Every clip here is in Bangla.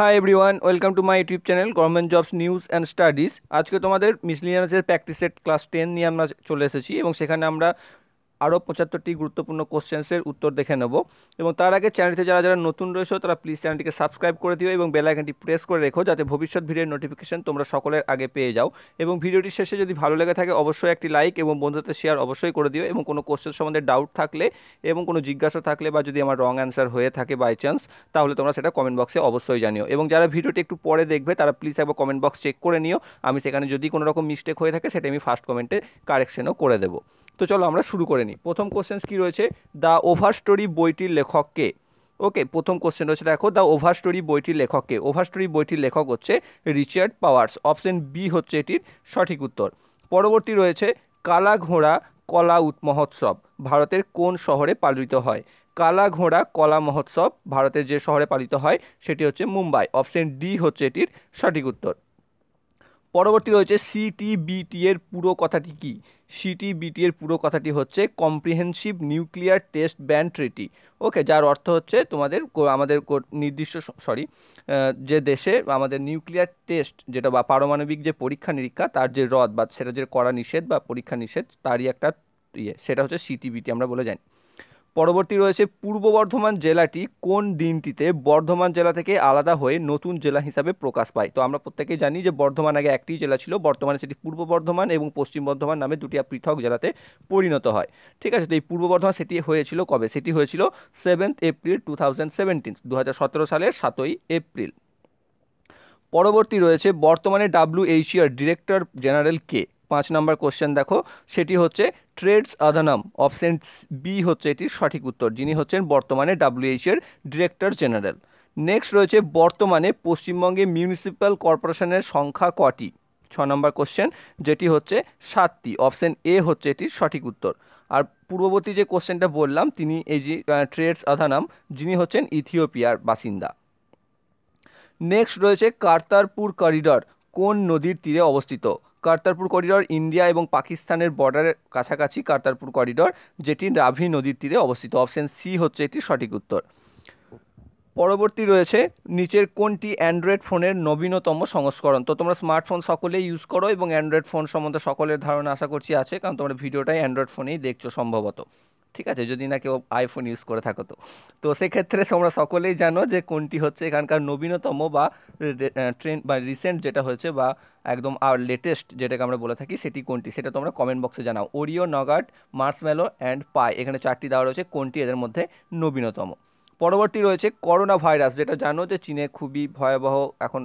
Hi everyone welcome to my YouTube channel government jobs news and studies আজকে তোমাদের মিসলিনিয়াসের প্র্যাকটিসের ক্লাস টেন নিয়ে আমরা চলে এসেছি এবং সেখানে আমরা আরও পঁচাত্তরটি গুরুত্বপূর্ণ কোশ্চেন্সের উত্তর দেখে নেব। এবং তার আগে চ্যানেলটিতে যারা যারা নতুন রয়েছে, তারা প্লিজ চ্যানেলটিকে সাবস্ক্রাইব করে দিও এবং বেল আইকনটি প্রেস করে রেখো যাতে ভবিষ্যৎ ভিডিওর নোটিফিকেশন তোমরা সকলের আগে পেয়ে যাও। এবং ভিডিওটি শেষে যদি ভালো লেগে থাকে, অবশ্যই একটি লাইক এবং বন্ধুদের শেয়ার অবশ্যই করে দিও। এবং কোনো কোশ্চেন সম্বন্ধে ডাউট থাকলে এবং কোনো জিজ্ঞাসা থাকলে বা যদি আমার রং অ্যান্সার হয়ে থাকে বাই চান্স তাহলে তোমরা সেটা কমেন্ট বক্সে অবশ্যই জানিও। এবং যারা ভিডিওটি একটু পরে দেখবে, তারা প্লিজ একবার কমেন্ট বক্স চেক করে নিও। আমি সেখানে যদি কোনো রকম মিস্টেক হয়ে থাকে, সেটা আমি ফার্স্ট কমেন্টে কারেকশনও করে দেবো। তো চলো আমরা শুরু করে নিই। প্রথম কোশ্চেন কী রয়েছে? দ্য ওভার স্টোরি বইটির লেখককে। ওকে প্রথম কোশ্চেন রয়েছে, দেখো দ্য ওভার স্টোরি বইটির লেখককে। ওভার স্টোরি বইটির লেখক হচ্ছে রিচার্ড পাওয়ার্স অপশন বি হচ্ছে এটির সঠিক উত্তর। পরবর্তী রয়েছে কালা ঘোড়া কলা মহোৎসব ভারতের কোন শহরে পালিত হয়? কালা ঘোড়া কলা মহোৎসব ভারতের যে শহরে পালিত হয়, সেটি হচ্ছে মুম্বাই। অপশন ডি হচ্ছে এটির সঠিক উত্তর। পরবর্তী রয়েছে সিটিবিটি এর পুরো কথাটি কি? সিটিবিটি এর পুরো কথাটি হচ্ছে comprehensive nuclear test ban treaty okay যার অর্থ হচ্ছে তোমাদের আমাদের নির্দিষ্ট সরি যে দেশে আমাদের নিউক্লিয়ার টেস্ট যেটা বা পারমাণবিক যে পরীক্ষা নিরীক্ষা, তার যে রদ বা সেটা যে করা নিষেধ বা পরীক্ষা নিষেধ, তারই একটা ইয়ে সেটা হচ্ছে সিটিবিটি আমরা বলে জানি। পরবর্তী রয়েছে পূর্ব বর্ধমান জেলাটি কোন দিনটিতে বর্ধমান জেলা থেকে আলাদা হয়ে নতুন জেলা হিসাবে প্রকাশ পায়? তো আমরা প্রত্যেকেই জানি যে বর্ধমান আগে একটি জেলা ছিল, বর্তমানে সেটি পূর্ব বর্ধমান এবং পশ্চিম বর্ধমান নামে দুটি পৃথক জেলাতে পরিণত হয়। ঠিক আছে, তো এই পূর্ব বর্ধমান সেটি হয়েছিল কবে? সেটি হয়েছিল seventh April two thousand seventeen দু হাজার সতেরো সালের সাতই এপ্রিল পরবর্তী রয়েছে বর্তমানে ডাব্লিউএইচইআর ডিরেক্টর জেনারেল কে? পাঁচ নম্বর কোশ্চেন দেখো, সেটি হচ্ছে ট্রেডস আদানাম অপশন বি হচ্ছে এটির সঠিক উত্তর, যিনি হচ্ছেন বর্তমানে ডাব্লিউএইচ এর ডিরেক্টর জেনারেল নেক্সট রয়েছে বর্তমানে পশ্চিমবঙ্গে মিউনিসিপ্যাল কর্পোরেশনের সংখ্যা কটি? ছ নম্বর কোশ্চেন যেটি হচ্ছে সাতটি অপশন এ হচ্ছে এটির সঠিক উত্তর। আর পূর্ববর্তী যে কোশ্চেনটা বললাম, তিনি এই যে ট্রেডস আধানাম যিনি হচ্ছেন ইথিওপিয়ার বাসিন্দা। নেক্সট রয়েছে কার্তারপুর করিডর কোন নদীর তীরে অবস্থিত? কার্তারপুর করিডর ইন্ডিয়া এবং পাকিস্তানের বর্ডারের কাছাকাছি কার্তারপুর করিডর, যেটি রাভি নদীর তীরে অবস্থিত। অপশন সি হচ্ছে এটি সঠিক উত্তর। পরবর্তী রয়েছে, নিচের কোনটি অ্যান্ড্রয়েড ফোনের নবীনতম সংস্করণ? তো তোমরা স্মার্টফোন সকলেই ইউজ করো এবং অ্যান্ড্রয়েড ফোন সম্বন্ধে সকলের ধারণা আশা করছি আছে, কারণ তোমরা ভিডিওটাই অ্যান্ড্রয়েড ফোনেই দেখছ সম্ভবত। ঠিক আছে, যদি না কেউ আইফোন ইউজ করে থাকো তো। তো সেক্ষেত্রে তোমরা সকলেই জানো যে কোনটি হচ্ছে এখানকার নবীনতম বা ট্রেন্ড বা রিসেন্ট যেটা হয়েছে বা একদম আর লেটেস্ট যেটাকে আমরা বলে থাকি সেটি কোনটি, সেটা তোমরা কমেন্ট বক্সে জানাও। ওরিও নগাট মার্সমেলো অ্যান্ড পাই এখানে চারটি দেওয়া রয়েছে, কোনটি এদের মধ্যে নবীনতম? পরবর্তী রয়েছে করোনা ভাইরাস যেটা জানো যে চীনে খুবই ভয়াবহ এখন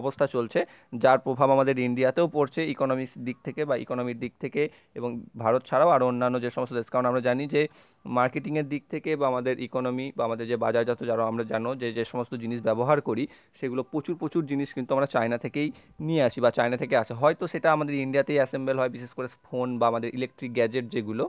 অবস্থা চলছে, যার প্রভাব আমাদের ইন্ডিয়াতেও পড়ছে ইকোনমিক্স দিক থেকে বা ইকোনমির দিক থেকে এবং ভারত ছাড়াও আরও অন্যান্য যে সমস্ত দেশ। কারণ আমরা জানি যে মার্কেটিংয়ের দিক থেকে বা আমাদের ইকোনমি বা আমাদের যে বাজারজাত যারা আমরা জানো যে যে সমস্ত জিনিস ব্যবহার করি, সেগুলো প্রচুর প্রচুর জিনিস কিন্তু আমরা চায়না থেকেই নিয়ে আসি বা চায়না থেকে আসে। হয়তো সেটা আমাদের ইন্ডিয়াতেই অ্যাসেম্বল হয়, বিশেষ করে ফোন বা আমাদের ইলেকট্রিক গ্যাজেট যেগুলো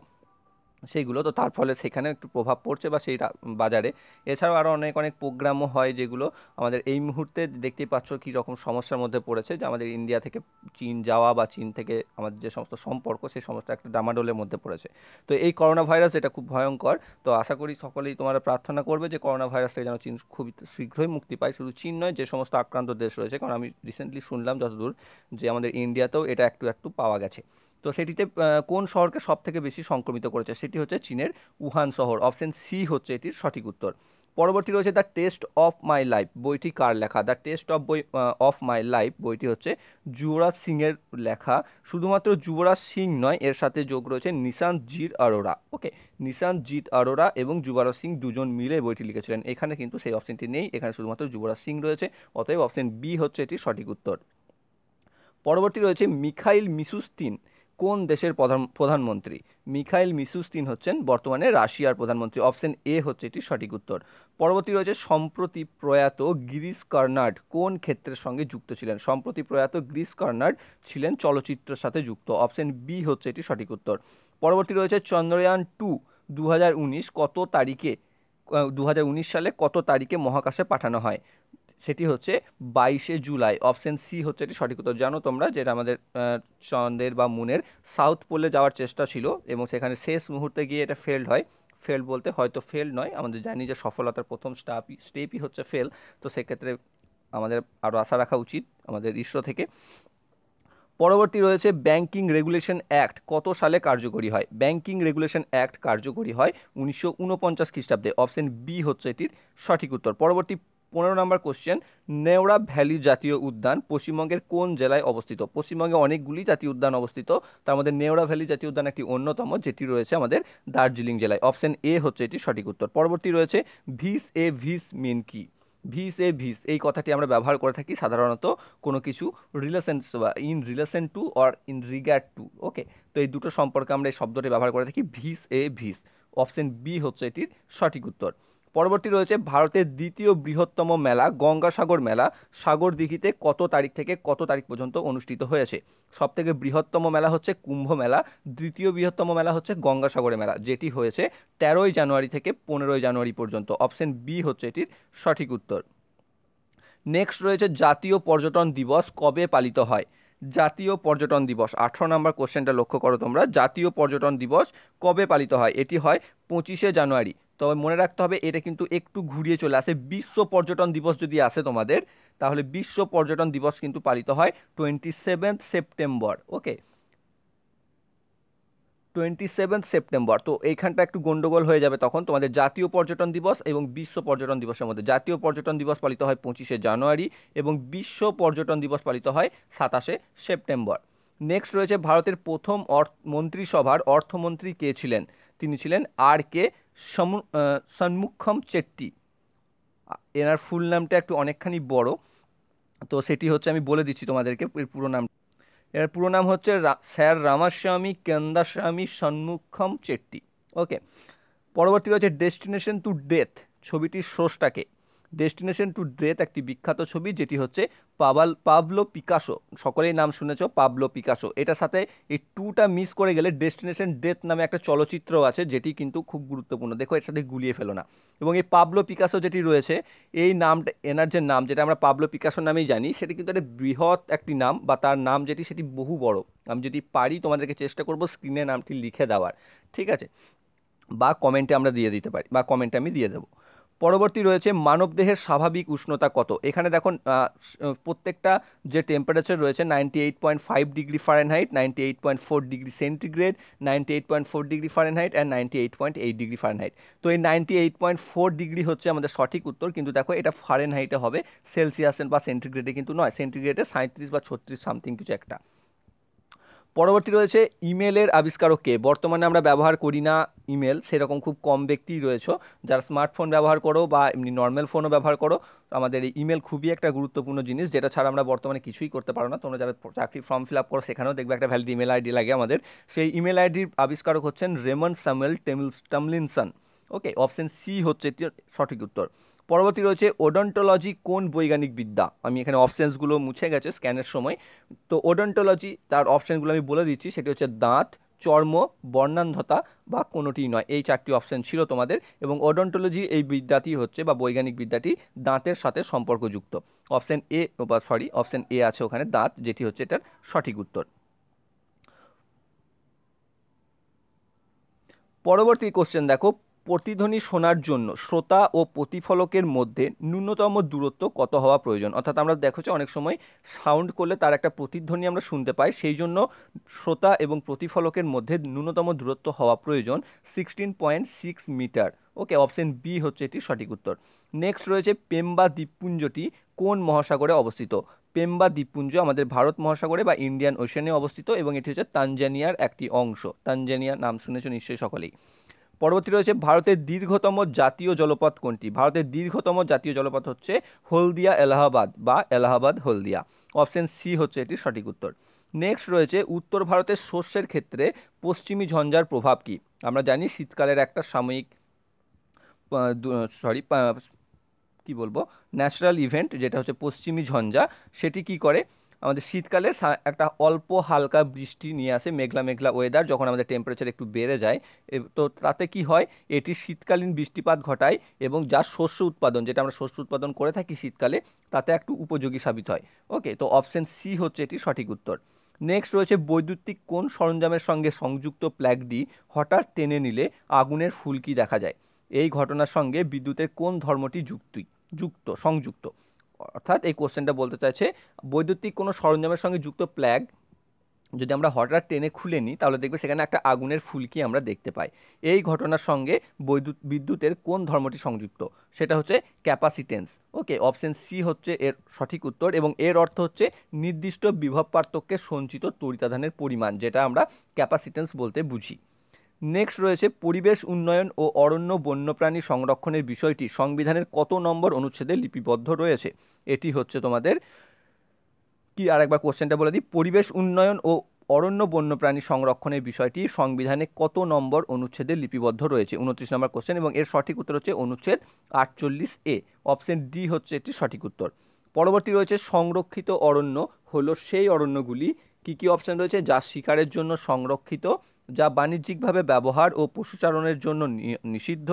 সেইগুলো। তো তার ফলে সেখানে একটু প্রভাব পড়ছে বা সেই বাজারে। এছাড়াও আরও অনেক অনেক প্রোগ্রামও হয় যেগুলো আমাদের এই মুহূর্তে দেখতেই পাচ্ছ কী রকম সমস্যার মধ্যে পড়েছে যে আমাদের ইন্ডিয়া থেকে চীন যাওয়া বা চীন থেকে আমাদের যে সমস্ত সম্পর্ক, সেই সমস্ত একটা ডামাডোলের মধ্যে পড়েছে। তো এই করোনা ভাইরাস এটা খুব ভয়ঙ্কর। তো আশা করি সকলেই তোমরা প্রার্থনা করবে যে করোনা ভাইরাস থেকে যেন চীন খুব শীঘ্রই মুক্তি পায়। শুধু চীন নয়, যে সমস্ত আক্রান্ত দেশ রয়েছে, কারণ আমি রিসেন্টলি শুনলাম যতদূর যে আমাদের ইন্ডিয়াতেও এটা একটু একটু পাওয়া গেছে। তো সেটিতে কোন শহরকে সব থেকে বেশি সংক্রমিত করেছে? সেটি হচ্ছে চীনের উহান শহর। অপশন সি হচ্ছে এটির সঠিক উত্তর। পরবর্তী রয়েছে the test of my life, বইটি কার লেখা? দ্য টেস্ট অফ বই অফ মাই লাইফ, বইটি হচ্ছে যুবরাজ সিংয়ের লেখা। শুধুমাত্র যুবরাজ সিং নয়, এর সাথে যোগ রয়েছে নিশান্ত জিৎ আরোরা, ওকে? নিশান্ত জিৎ আরোরা এবং যুবরাজ সিং দুজন মিলে বইটি লিখেছিলেন। এখানে কিন্তু সেই অপশনটি নেই, এখানে শুধুমাত্র যুবরাজ সিং রয়েছে, অতএব অপশন বি হচ্ছে এটির সঠিক উত্তর। পরবর্তী রয়েছে মিখাইল মিসুস্তিন কোন দেশের প্রধান, প্রধানমন্ত্রী? মিখাইল মিসুস্তিন হচ্ছেন বর্তমানে রাশিয়ার প্রধানমন্ত্রী। অপশন এ হচ্ছে এটি সঠিক উত্তর। পরবর্তী রয়েছে সম্প্রতি প্রয়াত গিরিশ কর্নাড। কোন ক্ষেত্রের সঙ্গে যুক্ত ছিলেন? সম্প্রতি প্রয়াত গ্রিস কর্নাড ছিলেন চলচ্চিত্রের সাথে যুক্ত। অপশন বি হচ্ছে এটি সঠিক উত্তর। পরবর্তী রয়েছে চন্দ্রয়ান টু দু হাজার উনিশ কত তারিখে দু হাজার উনিশ সালে কত তারিখে মহাকাশে পাঠানো হয়? সেটি হচ্ছে বাইশে জুলাই। অপশন সি হচ্ছে এটি সঠিক উত্তর। জানো তোমরা যেটা আমাদের চন্দ্রের বা মুনের সাউথ পোলে যাওয়ার চেষ্টা ছিল এবং সেখানে শেষ মুহূর্তে গিয়ে এটা ফেল্ড হয়। ফেল বলতে হয়তো ফেল নয়, আমাদের জানি যে সফলতার প্রথম স্টাপই, স্টেপই হচ্ছে ফেল। তো সেক্ষেত্রে আমাদের আরও আশা রাখা উচিত আমাদের ইসরো থেকে। পরবর্তী রয়েছে ব্যাংকিং রেগুলেশন অ্যাক্ট, কত সালে কার্যকরী হয়? ব্যাংকিং রেগুলেশন অ্যাক্ট কার্যকরী হয় উনিশশো উনপঞ্চাশ খ্রিস্টাব্দে। অপশন বি হচ্ছে এটির সঠিক উত্তর। পরবর্তী পনেরো নম্বর কোশ্চেন নেওড়া ভ্যালি জাতীয় উদ্যান পশ্চিমবঙ্গের কোন জেলায় অবস্থিত? পশ্চিমবঙ্গে অনেকগুলি জাতীয় উদ্যান অবস্থিত, তার মধ্যে নেওড়া ভ্যালি জাতীয় উদ্যান একটি অন্যতম, যেটি রয়েছে আমাদের দার্জিলিং জেলায়। অপশন এ হচ্ছে এটি সঠিক উত্তর। পরবর্তী রয়েছে, ভিস এ ভিস মিন কি? ভিস এ ভিস, এই কথাটি আমরা ব্যবহার করে থাকি সাধারণত কোনো কিছু রিলেশন বা in relation to or in regard to okay তো এই দুটো সম্পর্কে আমরা এই শব্দটি ব্যবহার করে থাকি, ভিস এ ভিস। অপশন বি হচ্ছে এটির সঠিক উত্তর। পরবর্তী রয়েছে ভারতের দ্বিতীয় বৃহত্তম মেলা, গঙ্গাসাগর মেলা। সাগর দিঘিতে কত তারিখ থেকে কত তারিখ পর্যন্ত অনুষ্ঠিত হয়েছে? সব থেকে বৃহত্তম মেলা হচ্ছে কুম্ভ মেলা, দ্বিতীয় বৃহত্তম মেলা হচ্ছে গঙ্গাসাগরের মেলা, যেটি হয়েছে তেরোই জানুয়ারি থেকে পনেরোই জানুয়ারি পর্যন্ত। অপশন বি হচ্ছে এটির সঠিক উত্তর। নেক্সট রয়েছে জাতীয় পর্যটন দিবস কবে পালিত হয়? জাতীয় পর্যটন দিবস, আঠারো নম্বর কোশ্চেনটা লক্ষ্য করো তোমরা। জাতীয় পর্যটন দিবস কবে পালিত হয়? এটি হয় পঁচিশে জানুয়ারি। তবে মনে রাখতে হবে, এটা কিন্তু একটু ঘুরিয়ে চলে আসে। বিশ্ব পর্যটন দিবস যদি আসে তোমাদের, তাহলে বিশ্ব পর্যটন দিবস কিন্তু পালিত হয় twenty seventh September okay twenty seventh September তো এইখানটা একটু গন্ডগোল হয়ে যাবে তখন। তোমাদের জাতীয় পর্যটন দিবস এবং বিশ্ব পর্যটন দিবসের মধ্যে। জাতীয় পর্যটন দিবস পালিত হয় পঁচিশে জানুয়ারি এবং বিশ্ব পর্যটন দিবস পালিত হয় সাতাশে সেপ্টেম্বর নেক্সট রয়েছে ভারতের প্রথম অর্থ, মন্ত্রিসভার অর্থমন্ত্রী কে ছিলেন? তিনি ছিলেন আর কে সন্মুখম চেট্টি। এনার ফুল নামটা একটু অনেকখানি বড়। তো সেটি হচ্ছে আমি বলে দিচ্ছি তোমাদেরকে এর পুরো নাম। এর পুরো নাম হচ্ছে স্যার রামাস্বামী কেন্দাস্বামী সন্মুখম চেট্টি। ওকে। পরবর্তী রয়েছে ডেস্টিনেশন টু ডেথ, ছবিটির স্রষ্টাকে। ডেস্টিনেশন টু ডেথ একটি বিখ্যাত ছবি যেটি হচ্ছে পাবাল, পাবলো পিকাসো। সকলেই নাম শুনেছ, পাবলো পিকাসো। এটার সাথে এই টুটা মিস করে গেলে ডেস্টিনেশন ডেথ নামে একটা চলচ্চিত্র আছে, যেটি কিন্তু খুব গুরুত্বপূর্ণ। দেখো, এর সাথে গুলিয়ে ফেলো না। এবং এই পাবলো পিকাসো যেটি রয়েছে, এই নামটা এনার যে নাম যেটা আমরা পাবলো পিকাসো নামেই জানি, সেটি কিন্তু একটা বৃহৎ একটি নাম বা তার নাম যেটি সেটি বহু বড়। আমি যদি পারি তোমাদেরকে চেষ্টা করব স্ক্রিনে নামটি লিখে দেওয়ার। ঠিক আছে? বা কমেন্টে আমরা দিয়ে দিতে পারি, বা কমেন্টে আমি দিয়ে দেবো। পরবর্তী রয়েছে মানবদেহের স্বাভাবিক উষ্ণতা কত? এখানে দেখুন প্রত্যেকটা যে টেম্পারেচার রয়েছে ninety eight point five degree Fahrenheit ninety eight point four degree centigrade ninety eight point four degree Fahrenheit and ninety eight point eight degree Fahrenheit তো এই ninety eight point four degree হচ্ছে আমাদের সঠিক উত্তর, কিন্তু দেখো এটা ফারেনহাইটে হবে সেলসিয়াসের বা সেন্টিগ্রেডে কিন্তু নয় সেন্টিগ্রেডে সাঁত্রিশ বা ছত্রিশ সামথিং কিছু একটা। পরবর্তী রয়েছে ইমেলের আবিষ্কারক কে বর্তমানে আমরা ব্যবহার করি না ইমেল, সেরকম খুব কম ব্যক্তিই রয়েছে। যারা স্মার্টফোন ব্যবহার করো বা এমনি নর্মাল ফোনও ব্যবহার করো, আমাদের এই ইমেল খুবই একটা গুরুত্বপূর্ণ জিনিস, যেটা ছাড়া আমরা বর্তমানে কিছুই করতে পারো না। তোমরা যারা চাকরি ফর্ম ফিল আপ করো, সেখানেও দেখবে একটা ভ্যালিড ইমেল আইডি লাগে আমাদের। সেই ইমেল আইডির আবিষ্কারক হচ্ছেন রেমন স্যামুয়েল টেমিল টামলিনসন ওকে, অপশন সি হচ্ছে সঠিক উত্তর। পরবর্তী রয়েছে ওডন্টোলজি কোন বৈজ্ঞানিক বিদ্যা? আমি এখানে অপশানসগুলো মুছে গেছে স্ক্যানের সময়। তো ওডন্টোলজি তার অপশানগুলো আমি বলে দিচ্ছি। সেটি হচ্ছে দাঁত, চর্ম, বর্ণান্ধতা বা কোনোটি নয়। এই চারটি অপশান ছিল তোমাদের। এবং ওডন্টোলজি এই বিদ্যাটি হচ্ছে বা বৈজ্ঞানিক বিদ্যাটি দাঁতের সাথে সম্পর্কযুক্ত। অপশান এ বা সরি অপশান এ আছে ওখানে দাঁত, যেটি হচ্ছে এটার সঠিক উত্তর। পরবর্তী কোশ্চেন দেখো। প্রতিধ্বনি শোনার জন্য শ্রোতা ও প্রতিফলকের মধ্যে ন্যূনতম দূরত্ব কত হওয়া প্রয়োজন? অর্থাৎ আমরা দেখেছি অনেক সময় সাউন্ড করলে তার একটা প্রতিধ্বনি আমরা শুনতে পাই, সেই জন্য শ্রোতা এবং প্রতিফলকের মধ্যে ন্যূনতম দূরত্ব হওয়া প্রয়োজন sixteen point six metre. Okay, option B হচ্ছে এটি সঠিক উত্তর। নেক্সট রয়েছে পেম্বা দ্বীপপুঞ্জটি কোন মহাসাগরে অবস্থিত? পেম্বা দ্বীপপুঞ্জ আমাদের ভারত মহাসাগরে বা ইন্ডিয়ান ওশানে অবস্থিত এবং এটি হচ্ছে তানজানিয়ার একটি অংশ। তানজানিয়া নাম শুনেছ নিশ্চয়ই সকলেই। পরবর্তী রয়েছে ভারতের দীর্ঘতম জাতীয় জলপথ কোনটি? ভারতের দীর্ঘতম জাতীয় জলপথ হচ্ছে হলদিয়া, এলাহাবাদ বা এলাহাবাদ, হলদিয়া। অপশন সি হচ্ছে এটির সঠিক উত্তর। নেক্সট রয়েছে উত্তর ভারতের শস্যের ক্ষেত্রে পশ্চিমী ঝঞ্ঝার প্রভাব কি? আমরা জানি শীতকালের একটা সাময়িক সরি কি বলব? ন্যাচারাল ইভেন্ট যেটা হচ্ছে পশ্চিমী ঝঞ্ঝা, সেটি কি করে? আমাদের শীতকালে একটা অল্প হালকা বৃষ্টি নিয়ে আসে মেঘলা মেঘলা ওয়েদার যখন আমাদের টেম্পারেচার একটু বেড়ে যায়। তো তাতে কি হয়? এটি শীতকালীন বৃষ্টিপাত ঘটায় এবং যার শস্য উৎপাদন, যেটা আমরা শস্য উৎপাদন করে থাকি শীতকালে, তাতে একটু উপযোগী সাবিত হয়। ওকে তো অপশন সি হচ্ছে এটি সঠিক উত্তর। নেক্সট রয়েছে বৈদ্যুতিক কোন সরঞ্জামের সঙ্গে সংযুক্ত প্ল্যাগটি হঠাৎ টেনে নিলে আগুনের ফুলকি দেখা যায়। এই ঘটনার সঙ্গে বিদ্যুতের কোন ধর্মটি যুক্তি, যুক্ত, সংযুক্ত। অর্থাৎ এই কোশ্চেনটা বলতে চাইছে, বৈদ্যুতিক কোনো সরঞ্জামের সঙ্গে যুক্ত প্ল্যাগ যদি আমরা হঠাৎ টেনে খুলে নিই, তাহলে দেখবে সেখানে একটা আগুনের ফুলকি আমরা দেখতে পাই। এই ঘটনার সঙ্গে বৈদ্যুৎ বিদ্যুতের কোন ধর্মটি সংযুক্ত? সেটা হচ্ছে ক্যাপাসিটেন্স। ওকে, অপশন সি হচ্ছে এর সঠিক উত্তর এবং এর অর্থ হচ্ছে নির্দিষ্ট বিভব পার্থক্যে সঞ্চিত তরিতাধানের পরিমাণ, যেটা আমরা ক্যাপাসিটেন্স বলতে বুঝি। নেক্সট রয়েছে পরিবেশ উন্নয়ন ও অরণ্য বন্যপ্রাণী সংরক্ষণের বিষয়টি। সংবিধানের কত নম্বর অনুচ্ছেদে লিপিবদ্ধ রয়েছে? এটি হচ্ছে তোমাদের কি আরেকবার কোশ্চেনটা বলে দিই? পরিবেশ উন্নয়ন ও অরণ্য বন্যপ্রাণী সংরক্ষণের বিষয়টি সংবিধানে কত নম্বর অনুচ্ছেদে লিপিবদ্ধ রয়েছে? উনত্রিশ নম্বর কোশ্চেন এবং এর সঠিক উত্তর হচ্ছে অনুচ্ছেদ আটচল্লিশ এ অপশন ডি হচ্ছে এটি সঠিক উত্তর। পরবর্তী রয়েছে সংরক্ষিত অরণ্য। হলো সেই অরণ্যগুলি। কি কি অপশান রয়েছে? যা শিকারের জন্য সংরক্ষিত যা বাণিজ্যিকভাবে ব্যবহার ও পশুচারণের জন্য নিষিদ্ধ,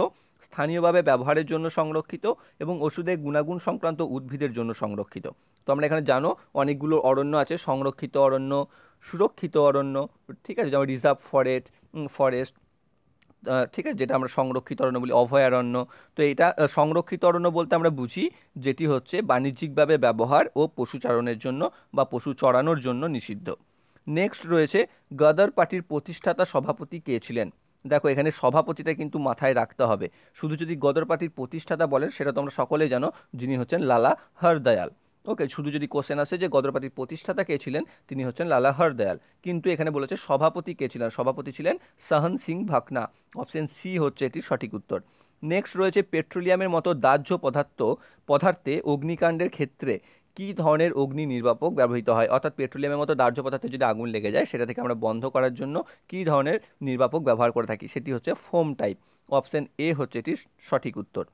স্থানীয়ভাবে ব্যবহারের জন্য সংরক্ষিত এবং ওষুধের গুণাগুণ সংক্রান্ত উদ্ভিদের জন্য সংরক্ষিত। তো আমরা এখানে জানো, অনেকগুলো অরণ্য আছে, সংরক্ষিত অরণ্য, সুরক্ষিত অরণ্য, ঠিক আছে? যেমন রিজার্ভ ফরেস্ট ফরেস্ট ঠিক আছে? যেটা আমরা সংরক্ষিত অরণ্য বলি, অভয়ারণ্য। তো এটা সংরক্ষিত অরণ্য বলতে আমরা বুঝি, যেটি হচ্ছে বাণিজ্যিকভাবে ব্যবহার ও পশুচারণের জন্য বা পশু চড়ানোর জন্য নিষিদ্ধ। নেক্সট রয়েছে গদর পার্টির প্রতিষ্ঠাতা সভাপতি কে ছিলেন। দেখো, এখানে সভাপতিটা কিন্তু মাথায় রাখতে হবে। শুধু যদি গদর পার্টির প্রতিষ্ঠাতা বলেন, সেটা তোমরা সকলে জানো, যিনি হচ্ছেন লালা হরদয়াল। ওকে শুধু যদি কোশ্চেন আসে যে গদর পার্টির প্রতিষ্ঠাতা কে ছিলেন, তিনি হচ্ছেন লালা হরদয়াল। কিন্তু এখানে বলেছে সভাপতি কে ছিলেন, সভাপতি ছিলেন সাহন সিং ভাকনা। অপশন সি হচ্ছে এটির সঠিক উত্তর। নেক্সট রয়েছে পেট্রোলিয়ামের মতো দাহ্য পদার্থ, পদার্থে অগ্নিকাণ্ডের ক্ষেত্রে কী ধরনের অগ্নি নির্বাপক ব্যবহৃত হয়? অর্থাৎ পেট্রোলিয়ামের মতো দাহ্য পদার্থে যদি আগুন লেগে যায়, সেটা থেকে আমরা বন্ধ করার জন্য কী ধরনের নির্বাপক ব্যবহার করে থাকি? সেটি হচ্ছে ফোম টাইপ। অপশন এ হচ্ছে এটির সঠিক উত্তর।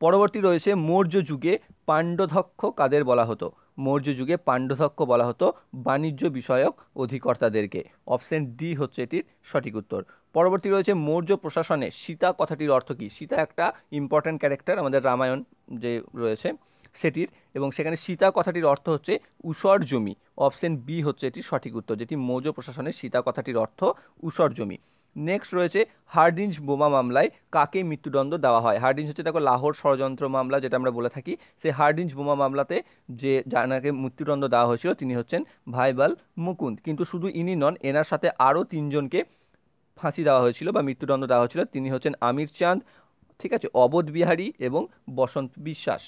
পরবর্তী রয়েছে মৌর্য যুগে পাণ্ডধক্ষ কাদের বলা হতো? মৌর্য যুগে পাণ্ডধক্ষ বলা হতো বাণিজ্য বিষয়ক অধিকর্তাদেরকে। অপশন ডি হচ্ছে এটির সঠিক উত্তর। পরবর্তী রয়েছে মৌর্য প্রশাসনে সীতা কথাটির অর্থ কী? সীতা একটা ইম্পর্ট্যান্ট ক্যারেক্টার আমাদের রামায়ণ যে রয়েছে। সেটির এবং সেখানে সীতা কথাটির অর্থ হচ্ছে উষর জমি। অপশন বি হচ্ছে এটি সঠিক উত্তর, যেটি মৌর্য প্রশাসনের সীতা কথাটির অর্থ উষর জমি। নেক্সট রয়েছে হার্ডিঞ্জ বোমা মামলায় কাকে মৃত্যুদণ্ড দেওয়া হয়? হার্ডিঞ্জ হচ্ছে দেখো লাহোর ষড়যন্ত্র মামলা যেটা আমরা বলে থাকি। সেই হার্ডিঞ্জ বোমা মামলাতে যে যানাকে মৃত্যুদণ্ড দেওয়া হয়েছিল তিনি হচ্ছেন ভাইবাল মুকুন্দ। কিন্তু শুধু ইনি নন, এনার সাথে আরও তিনজনকে ফাঁসি দেওয়া হয়েছিল বা মৃত্যুদণ্ড দেওয়া হয়েছিল। তিনি হচ্ছেন আমির চাঁদ, ঠিক আছে অবোধ বিহারী এবং বসন্ত বিশ্বাস।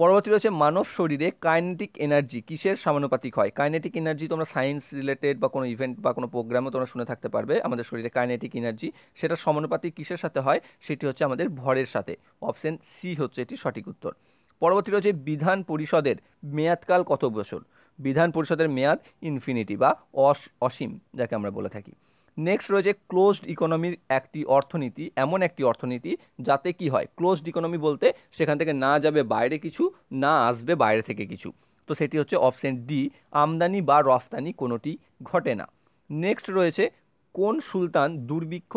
পরবর্তী রয়েছে মানব শরীরে কাইনেটিক এনার্জি কিসের সমানুপাতিক হয়? কাইনেটিক এনার্জি তোমরা সায়েন্স রিলেটেড বা কোনো ইভেন্ট বা কোনো প্রোগ্রামও তোমরা শুনে থাকতে পারবে, আমাদের শরীরে কাইনেটিক এনার্জি সেটা সমানুপাতিক কিসের সাথে হয়? সেটি হচ্ছে আমাদের ভরের সাথে। অপশন সি হচ্ছে এটি সঠিক উত্তর। পরবর্তী রয়েছে বিধান পরিষদের মেয়াদকাল কত বছর? বিধান পরিষদের মেয়াদ ইনফিনিটি বা অস অসীম, যাকে আমরা বলে থাকি। নেক্সট রয়েছে ক্লোজড ইকোনমির একটি অর্থনীতি, এমন একটি অর্থনীতি যাতে কি হয়? ক্লোজড ইকোনমি বলতে সেখান থেকে না যাবে বাইরে কিছু, না আসবে বাইরে থেকে কিছু। তো সেটি হচ্ছে অপশন ডি আমদানি বা রফতানি কোনোটি ঘটে না। নেক্সট রয়েছে কোন সুলতান দুর্ভিক্ষ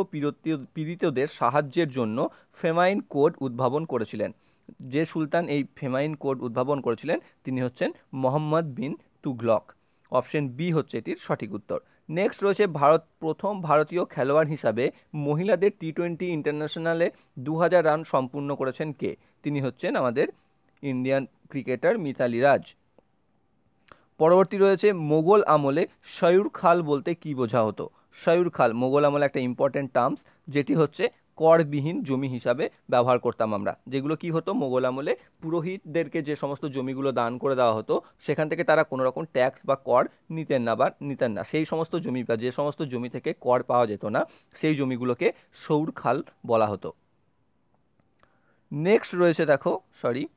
পীড়িতদের সাহায্যের জন্য ফেমাইন কোড উদ্ভাবন করেছিলেন? যে সুলতান এই ফেমাইন কোড উদ্ভাবন করেছিলেন, তিনি হচ্ছেন মোহাম্মদ বিন তুগলক অপশন বি হচ্ছে এটির সঠিক উত্তর। নেক্সট রয়েছে ভারত, প্রথম ভারতীয় খেলোয়াড় হিসাবে মহিলাদের টি টোয়েন্টি ইন্টারন্যাশনালে দু হাজার রান সম্পূর্ণ করেছেন কে? তিনি হচ্ছেন আমাদের ইন্ডিয়ান ক্রিকেটার মিতালি রাজ পরবর্তী রয়েছে মোগল আমলে সয়ুর খাল বলতে কি বোঝা হতো? সয়ুর খাল, মোগল আমলে একটা ইম্পর্ট্যান্ট টার্মস যেটি হচ্ছে করবিহীন জমি হিসাবে ব্যবহার করতাম আমরা। যেগুলো কি হতো, মোগল আমলে পুরোহিতদেরকে যে সমস্ত জমিগুলো দান করে দেওয়া হতো, সেখান থেকে তারা কোনো রকম ট্যাক্স বা কর নিতেন না বা নিতেন না। সেই সমস্ত জমি বা যে সমস্ত জমি থেকে কর পাওয়া যেত না, সেই জমিগুলোকে সৌর খাল বলা হতো। নেক্সট রয়েছে দেখো সরি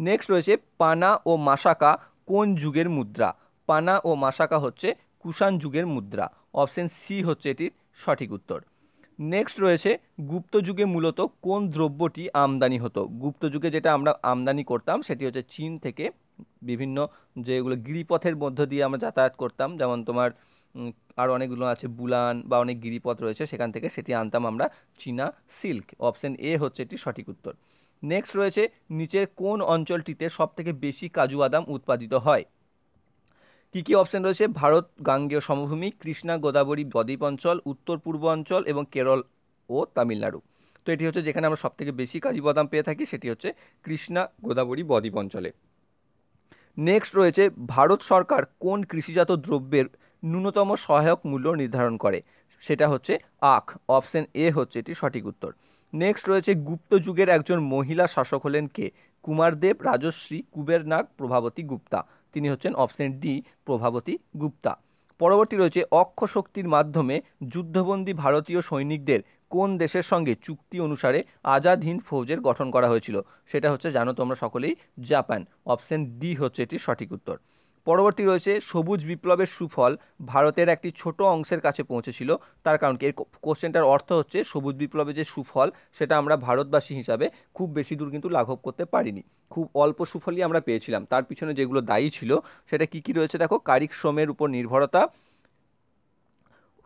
নেক্সট রয়েছে পানা ও মাসাকা কোন যুগের মুদ্রা? পানা ও মাসাকা হচ্ছে কুষাণ যুগের মুদ্রা। অপশন সি হচ্ছে এটির সঠিক উত্তর। নেক্সট রয়েছে গুপ্ত যুগে মূলত কোন দ্রব্যটি আমদানি হতো। গুপ্ত যুগে যেটা আমরা আমদানি করতাম সেটি হচ্ছে চীন থেকে বিভিন্ন যেগুলো গিরিপথের মধ্য দিয়ে আমরা যাতায়াত করতাম, যেমন তোমার আর অনেকগুলো আছে বুলান বা অনেক গিরিপথ রয়েছে, সেখান থেকে সেটি আনতাম আমরা চীনা সিল্ক। অপশন এ হচ্ছে এটি সঠিক উত্তর। নেক্সট রয়েছে নিচের কোন অঞ্চলটিতে সবথেকে বেশি কাজু বাদাম উৎপাদিত হয়? কী কী অপশান রয়েছে? ভারত, গাঙ্গেয় সমভূমি, কৃষ্ণা, গোদাবরী, বদ্বীপ অঞ্চল, উত্তর পূর্ব অঞ্চল এবং কেরল ও তামিলনাড়ু। তো এটি হচ্ছে যেখানে আমরা সবথেকে বেশি কাজী বাদাম পেয়ে থাকি, সেটি হচ্ছে কৃষ্ণা, গোদাবরী, বদ্বীপ অঞ্চলে। নেক্সট রয়েছে, ভারত সরকার কোন কৃষিজাত দ্রব্যের ন্যূনতম সহায়ক মূল্য নির্ধারণ করে? সেটা হচ্ছে আখ। অপশন এ হচ্ছে এটি সঠিক উত্তর। নেক্সট রয়েছে, গুপ্ত যুগের একজন মহিলা শাসক হলেন কে? কুমারদেব, রাজশ্রী, কুবেরনাগ, প্রভাবতী গুপ্তা। তিনি হচ্ছেন অপশন ডি প্রভাবতী গুপ্তা। পরবর্তী রয়েছে অক্ষ শক্তির মাধ্যমে যুদ্ধবন্দী ভারতীয় সৈনিকদের কোন দেশের সঙ্গে চুক্তি অনুসারে আজাদ হিন্দ ফৌজের গঠন করা হয়েছিল? সেটা হচ্ছে জানো তোমরা সকলেই, জাপান। অপশন ডি হচ্ছে এটির সঠিক উত্তর। পরবর্তী রয়েছে সবুজ বিপ্লবের সুফল। ভারতের একটি ছোট অংশের কাছে পৌঁছেছিল। তার কারণ কি? এর কোশ্চেনটার অর্থ হচ্ছে সবুজ বিপ্লবের যে সুফল, সেটা আমরা ভারতবাসী হিসাবে খুব বেশি দূর কিন্তু লাঘব করতে পারিনি। খুব অল্প সুফলই আমরা পেয়েছিলাম। তার পিছনে যেগুলো দায়ী ছিল, সেটা কি কি রয়েছে? দেখো, কারিক শ্রমের উপর নির্ভরতা,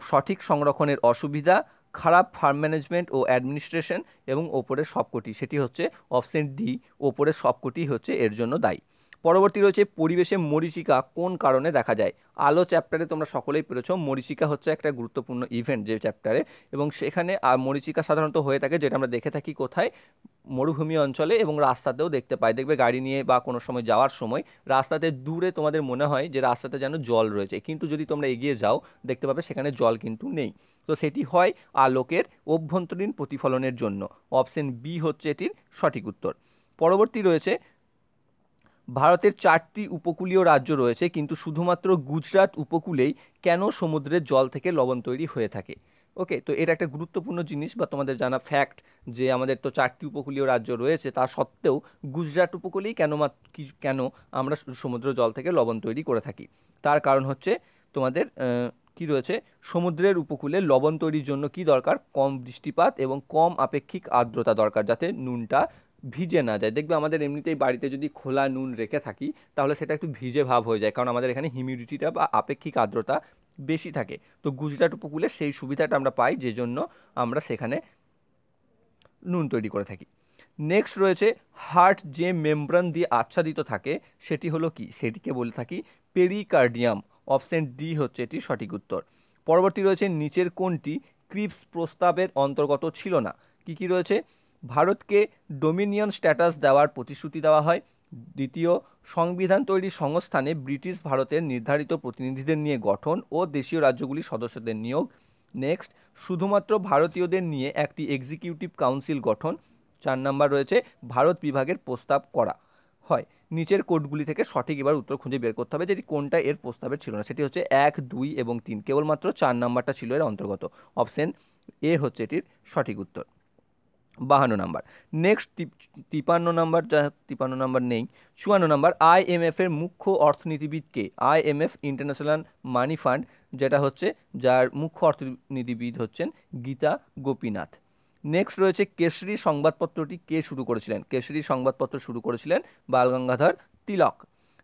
সঠিক সংরক্ষণের অসুবিধা, খারাপ ফার্ম ম্যানেজমেন্ট ও অ্যাডমিনিস্ট্রেশন এবং ওপরের সবকটি। সেটি হচ্ছে অপশন ডি, ওপরের সবকটি হচ্ছে এর জন্য দায়ী। পরবর্তী রয়েছে পরিবেশে মরিচিকা, কোন কারণে দেখা যায়? আলো চ্যাপ্টারে তোমরা সকলেই পেরেছ, মরিচিকা হচ্ছে একটা গুরুত্বপূর্ণ ইভেন্ট যে চ্যাপ্টারে এবং সেখানে মরিচিকা সাধারণত হয়ে থাকে যেটা আমরা দেখে থাকি কোথায়? মরুভূমি অঞ্চলে এবং রাস্তাতেও দেখতে পাই। দেখবে গাড়ি নিয়ে বা কোনো সময় যাওয়ার সময় রাস্তাতে দূরে তোমাদের মনে হয় যে রাস্তাতে যেন জল রয়েছে। কিন্তু যদি তোমরা এগিয়ে যাও, দেখতে পাবে সেখানে জল কিন্তু নেই। তো সেটি হয় আলোকের অভ্যন্তরীণ প্রতিফলনের জন্য। অপশন বি হচ্ছে এটির সঠিক উত্তর। পরবর্তী রয়েছে ভারতের চারটি উপকূলীয় রাজ্য রয়েছে, কিন্তু শুধুমাত্র গুজরাট উপকূলেই কেন সমুদ্রের জল থেকে লবণ তৈরি হয়ে থাকে? ওকে তো এটা একটা গুরুত্বপূর্ণ জিনিস বা তোমাদের জানা ফ্যাক্ট যে আমাদের তো চারটি উপকূলীয় রাজ্য রয়েছে, তা সত্ত্বেও গুজরাট উপকূলেই কেন কেন আমরা সমুদ্র জল থেকে লবণ তৈরি করে থাকি? তার কারণ হচ্ছে তোমাদের কি রয়েছে? সমুদ্রের উপকূলে লবণ তৈরির জন্য কি দরকার? কম বৃষ্টিপাত এবং কম আপেক্ষিক আর্দ্রতা দরকার, যাতে নুনটা ভিজে না যায়। দেখবে আমাদের এমনিতেই বাড়িতে যদি খোলা নুন রেখে থাকি, তাহলে সেটা একটু ভিজে ভাব হয়ে যায়। কারণ আমাদের এখানে হিউমিডিটিটা বা আপেক্ষিক আর্দ্রতা বেশি থাকে। তো গুজরাট উপকূলে সেই সুবিধাটা আমরা পাই যে জন্য আমরা সেখানে নুন তৈরি করে থাকি। নেক্সট রয়েছে হার্ট যে মেমব্রান দিয়ে আচ্ছাদিত থাকে, সেটি হলো কি? সেটিকে বলে থাকি পেরিকার্ডিয়াম অপশন ডি হচ্ছে এটি সঠিক উত্তর। পরবর্তী রয়েছে নিচের কোনটি ক্রিপস প্রস্তাবের অন্তর্গত ছিল না। কি কি রয়েছে? ভারতকে ডোমিনিয়ন স্ট্যাটাস দেওয়ার প্রতিশ্রুতি দেওয়া হয়। দ্বিতীয়, সংবিধান তৈরির সংস্থানে ব্রিটিশ ভারতের নির্ধারিত প্রতিনিধিদের নিয়ে গঠন ও দেশীয় রাজ্যগুলির সদস্যদের নিয়োগ। নেক্সট, শুধুমাত্র ভারতীয়দের নিয়ে একটি এক্সিকিউটিভ কাউন্সিল গঠন। চার নাম্বার রয়েছে, ভারত বিভাগের প্রস্তাব করা হয়। নিচের কোডগুলি থেকে সঠিক এবার উত্তর খুঁজে বের করতে হবে যেটি কোনটা এর প্রস্তাবের ছিল না। সেটি হচ্ছে এক, দুই এবং তিন। কেবলমাত্র চার নাম্বারটা ছিল এর অন্তর্গত। অপশন এ হচ্ছে এটির সঠিক উত্তর। বাহান্ন নাম্বার। নেক্সট তিপান্ন নাম্বার, যা তিপান্ন নাম্বার নেই, চুয়ান্ন নাম্বার আইএমএফের মুখ্য অর্থনীতিবিদকে আইএমএফ ইন্টারন্যাশনাল মানি ফান্ড যেটা হচ্ছে, যার মুখ্য অর্থনীতিবিদ হচ্ছেন গীতা গোপীনাথ। নেক্সট রয়েছে, কেশরী সংবাদপত্রটি কে শুরু করেছিলেন? কেশরী সংবাদপত্র শুরু করেছিলেন বালগঙ্গাধর তিলক।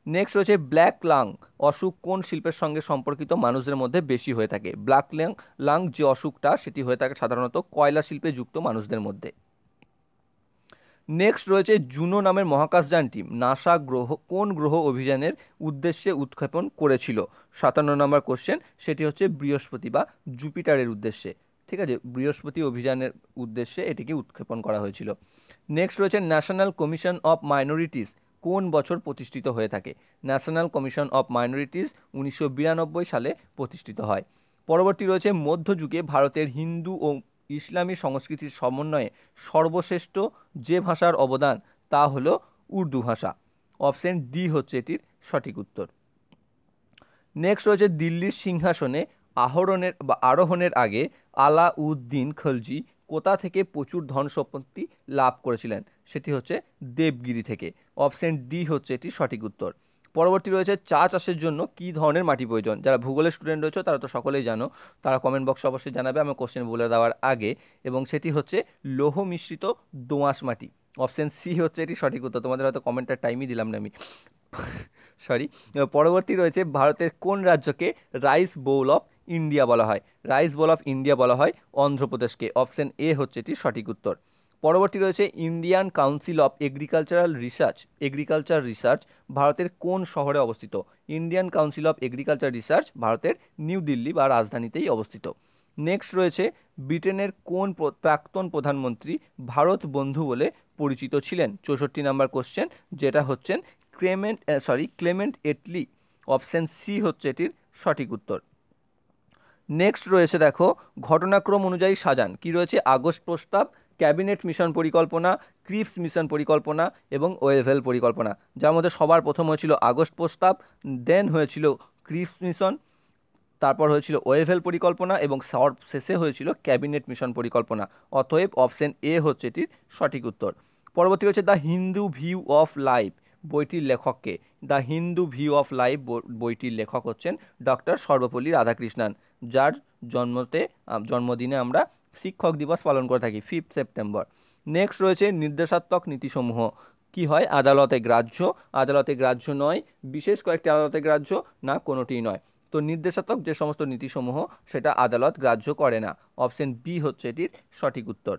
নেক্সট রয়েছে ব্ল্যাক লাং অসুখ কোন শিল্পের সঙ্গে সম্পর্কিত মানুষদের মধ্যে বেশি হয়ে থাকে? ব্ল্যাক ল্যাং লাং যে অসুখটা, সেটি হয়ে থাকে সাধারণত কয়লা শিল্পে যুক্ত মানুষদের মধ্যে। নেক্সট রয়েছে জুনো নামের মহাকাশযানটি নাসা গ্রহ, কোন গ্রহ অভিযানের উদ্দেশ্যে উৎক্ষেপণ করেছিল? সাতান্ন নম্বর কোশ্চেন সেটি হচ্ছে বৃহস্পতি বা জুপিটারের উদ্দেশ্যে। ঠিক আছে, বৃহস্পতি অভিযানের উদ্দেশ্যে এটিকে উৎক্ষেপণ করা হয়েছিল। নেক্সট রয়েছে ন্যাশনাল কমিশন অফ মাইনরিটিস কোন বছর প্রতিষ্ঠিত হয়ে থাকে? ন্যাশনাল কমিশন অফ মাইনরিটিস উনিশশো বিরানব্বই সালে প্রতিষ্ঠিত হয়। পরবর্তী রয়েছে মধ্যযুগে ভারতের হিন্দু ও ইসলামী সংস্কৃতির সমন্বয়ে সর্বশ্রেষ্ঠ যে ভাষার অবদান, তা হল উর্দু ভাষা। অপশন ডি হচ্ছে এটির সঠিক উত্তর। নেক্সট রয়েছে দিল্লির সিংহাসনে আহরণের বা আরোহণের আগে আলাউদ্দিন খলজি কোথা থেকে প্রচুর ধন সম্পত্তি লাভ করেছিলেন? সেটি হচ্ছে দেবগিরি থেকে। অপশন ডি হচ্ছে এটি সঠিক উত্তর। পরবর্তী রয়েছে চা চাষের জন্য কি ধরনের মাটি প্রয়োজন? যারা ভূগোলের স্টুডেন্ট রয়েছে, তারা তো সকলেই জানো। তারা কমেন্ট বক্সে অবশ্যই জানাবে আমি কোশ্চেন বলে দেওয়ার আগে। এবং সেটি হচ্ছে লৌহ মিশ্রিত দোঁয়াশ মাটি। অপশন সি হচ্ছে এটি সঠিক উত্তর। তোমাদের হয়তো কমেন্টের টাইমই দিলাম না আমি। সরি পরবর্তী রয়েছে ভারতের কোন রাজ্যকে রাইস বোল অফ ইন্ডিয়া বলা হয়। রাইস বোল অফ ইন্ডিয়া বলা হয় অন্ধ্রপ্রদেশকে। অপশন এ হচ্ছে এটি সঠিক উত্তর। পরবর্তী রয়েছে Indian Council of Agricultural Research. Agriculture research ভারতের কোন শহরে অবস্থিত? Indian Council of agriculture research ভারতের নিউ দিল্লি বা রাজধানীতেই অবস্থিত। নেক্সট রয়েছে ব্রিটেনের কোন প্রাক্তন প্রধানমন্ত্রী ভারত বন্ধু বলে পরিচিত ছিলেন? চৌষট্টি নাম্বার কোশ্চেন যেটা হচ্ছেন Clement sorry Clement Attlee. Option C হচ্ছে এটির সঠিক উত্তর। নেক্সট রয়েছে দেখো, ঘটনাক্রম অনুযায়ী সাজান। কি রয়েছে? আগস্ট প্রস্তাব, ক্যাবিনেট মিশন পরিকল্পনা, ক্রিপস মিশন পরিকল্পনা এবং ওয়েভেল পরিকল্পনা। যার মধ্যে সবার প্রথম হয়েছিল আগস্ট প্রস্তাব, দেন হয়েছিল ক্রিপস মিশন, তারপর হয়েছিল ওয়েভেল পরিকল্পনা এবং শেষে হয়েছিল ক্যাবিনেট মিশন পরিকল্পনা। অতএব অপশন এ হচ্ছে এটির সঠিক উত্তর। পরবর্তী হচ্ছে the Hindu view of life, বইটির লেখককে। The Hindu view of life বইটির লেখক হচ্ছেন ডক্টর সর্বপল্লী রাধাকৃষ্ণান, যার জন্মতে জন্মদিনে আমরা শিক্ষক দিবস পালন করে থাকি ফিফথ সেপ্টেম্বর নেক্সট রয়েছে নির্দেশাত্মক নীতিসমূহ। কি হয়? আদালতে গ্রাহ্য। আদালতে গ্রাহ্য নয়, বিশেষ কয়েকটি আদালতে গ্রাহ্য, না কোনোটিই নয়। তো নির্দেশাত্মক যে সমস্ত নীতিসমূহ, সেটা আদালত গ্রাহ্য করে না। অপশন বি হচ্ছে এটির সঠিক উত্তর।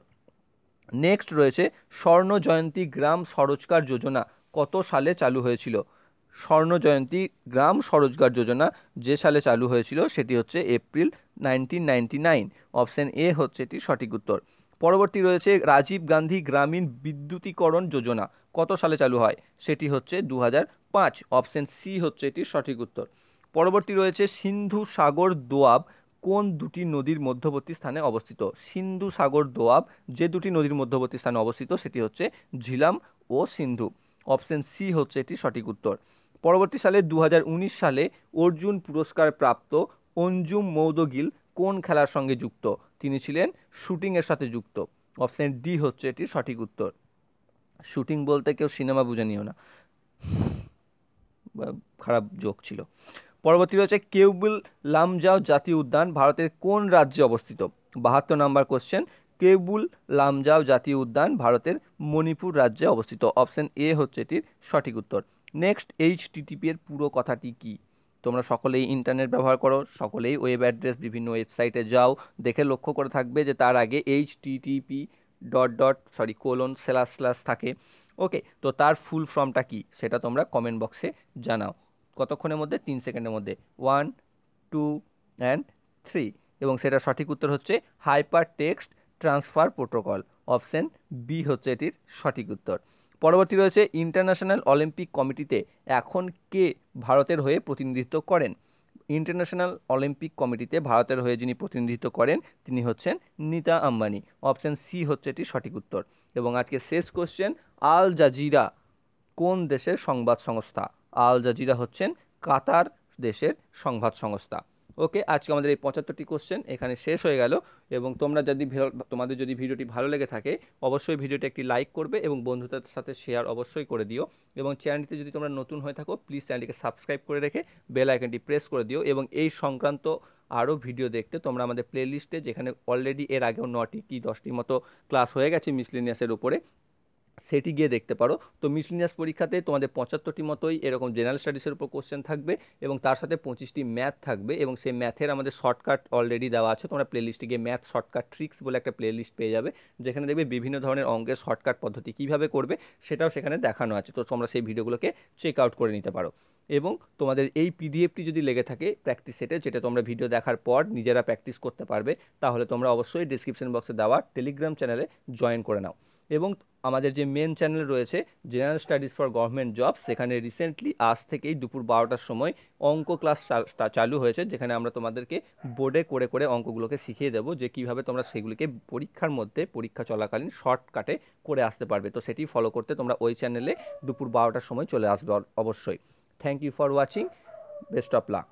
নেক্সট রয়েছে স্বর্ণ জয়ন্তী গ্রাম সরোজকার যোজনা। কত সালে চালু হয়েছিল? স্বর্ণ জয়ন্তী গ্রাম স্বরোজগার যোজনা যে সালে চালু হয়েছিল, সেটি হচ্ছে April nineteen ninety nine. Option A হচ্ছে এটি সঠিক উত্তর। পরবর্তী রয়েছে রাজীব গান্ধী গ্রামীণ বিদ্যুতীকরণ যোজনা। কত সালে চালু হয়? সেটি হচ্ছে দু পাঁচ। অপশান সি হচ্ছে এটির সঠিক উত্তর। পরবর্তী রয়েছে সিন্ধু সাগর দোয়াব কোন দুটি নদীর মধ্যবর্তী স্থানে অবস্থিত? সিন্ধু সাগর দোয়াব যে দুটি নদীর মধ্যবর্তী স্থানে অবস্থিত, সেটি হচ্ছে ঝিলাম ও সিন্ধু। অপশন সি হচ্ছে এটি সঠিক উত্তর। পরবর্তী সালে দু হাজার উনিশ সালে অর্জুন পুরস্কার প্রাপ্ত অঞ্জুম মৌদগিল কোন খেলার সঙ্গে যুক্ত? তিনি ছিলেন শুটিংয়ের সাথে যুক্ত। অপশন ডি হচ্ছে এটি সঠিক উত্তর। শুটিং বলতে কেউ সিনেমা বুঝে নিও না। খারাপ যোগ ছিল। পরবর্তী রয়েছে কেউবুল লামজাও জাতীয় উদ্যান, ভারতের কোন রাজ্যে অবস্থিত? বাহাত্তর নাম্বার কোশ্চেন কেবুল লামজাও জাতীয় উদ্যান, ভারতের মণিপুর রাজ্যে অবস্থিত। অপশন এ হচ্ছে এটির সঠিক উত্তর। নেক্সট এইচ টিটিপি এর পুরো কথাটি কি? তোমরা সকলেই ইন্টারনেট ব্যবহার করো, সকলেই ওয়েব অ্যাড্রেস বিভিন্ন ওয়েবসাইটে যাও, দেখে লক্ষ্য করে থাকবে যে তার আগে H TTP dot dot sorry colon slash slash থাকে। ওকে তো তার ফুল ফর্মটা কি? সেটা তোমরা কমেন্ট বক্সে জানাও। কতক্ষণের মধ্যে? তিন সেকেন্ডের মধ্যে। ওয়ান টু অ্যান্ড থ্রি এবং সেটা সঠিক উত্তর হচ্ছে hyper text transfer protocol option B হচ্ছে এটির সঠিক উত্তর। পরবর্তী রয়েছে ইন্টারন্যাশনাল অলিম্পিক কমিটিতে এখন কে ভারতের হয়ে প্রতিনিধিত্ব করেন? ইন্টারন্যাশনাল অলিম্পিক কমিটিতে ভারতের হয়ে যিনি প্রতিনিধিত্ব করেন, তিনি হচ্ছেন নিতা আম্বানি। অপশন সি হচ্ছে এটি সঠিক উত্তর। এবং আজকে শেষ কোশ্চেন আল জাজিরা কোন দেশের সংবাদ সংস্থা? আল জাজিরা হচ্ছেন কাতার দেশের সংবাদ সংস্থা। ওকে, আজকে আমাদের এই পঁচাত্তরটি কোশ্চেন এখানে শেষ হয়ে গেল। এবং তোমরা যদি তোমাদের যদি ভিডিওটি ভালো লেগে থাকে, অবশ্যই ভিডিওটি একটি লাইক করবে এবং বন্ধুদের সাথে শেয়ার অবশ্যই করে দিও। এবং চ্যানেলটিতে যদি তোমরা নতুন হয়ে থাকো প্লিজ চ্যানেলটিকে সাবস্ক্রাইব করে রেখে বেল আইকনটি প্রেস করে দিও। এবং এই সংক্রান্ত আরও ভিডিও দেখতে তোমরা আমাদের প্লেলিস্টে যেখানে অলরেডি এর আগেও নটি কি দশটির মতো ক্লাস হয়ে গেছে মিসলিনিয়াসের উপরে সেটি গিয়ে দেখতে পারো। তো মিসলিনিয়াস পরীক্ষাতে তোমাদের পঁচাত্তরটি মতোই এরকম জেনারেল স্টাডিসের উপর কোশ্চেন থাকবে এবং তার সাথে পঁচিশটি ম্যাথ থাকবে এবং সেই ম্যাথের আমাদের শর্টকাট অলরেডি দেওয়া আছে। তোমরা প্লেলিস্টে গিয়ে ম্যাথ শর্টকাট ট্রিক্স বলে একটা প্লেলিস্ট পেয়ে যাবে, যেখানে দেখবে বিভিন্ন ধরনের অঙ্কের শর্টকাট পদ্ধতি কীভাবে করবে সেটাও সেখানে দেখানো আছে। তো তোমরা সেই ভিডিওগুলোকে চেক আউট করে নিতে পারো। এবং তোমাদের এই পিডিএফটি যদি লেগে থাকে প্র্যাকটিস সেটে যেটা তোমরা ভিডিও দেখার পর নিজেরা প্র্যাকটিস করতে পারবে, তাহলে তোমরা অবশ্যই ডিসক্রিপশন বক্সে দেওয়া টেলিগ্রাম চ্যানেলে জয়েন করে নাও। এবং আমাদের যে মেন চ্যানেল রয়েছে general studies for government job সেখানে রিসেন্টলি আজ থেকেই দুপুর বারোটার সময় অঙ্ক ক্লাস চালু হয়েছে, যেখানে আমরা তোমাদেরকে বোর্ডে করে করে অঙ্কগুলোকে শিখিয়ে দেবো যে কীভাবে তোমরা সেগুলিকে পরীক্ষার মধ্যে পরীক্ষা চলাকালীন শর্টকাটে করে আসতে পারবে। তো সেটি ফলো করতে তোমরা ওই চ্যানেলে দুপুর বারোটার সময় চলে আসবে অবশ্যই। Thank you for watching best of luck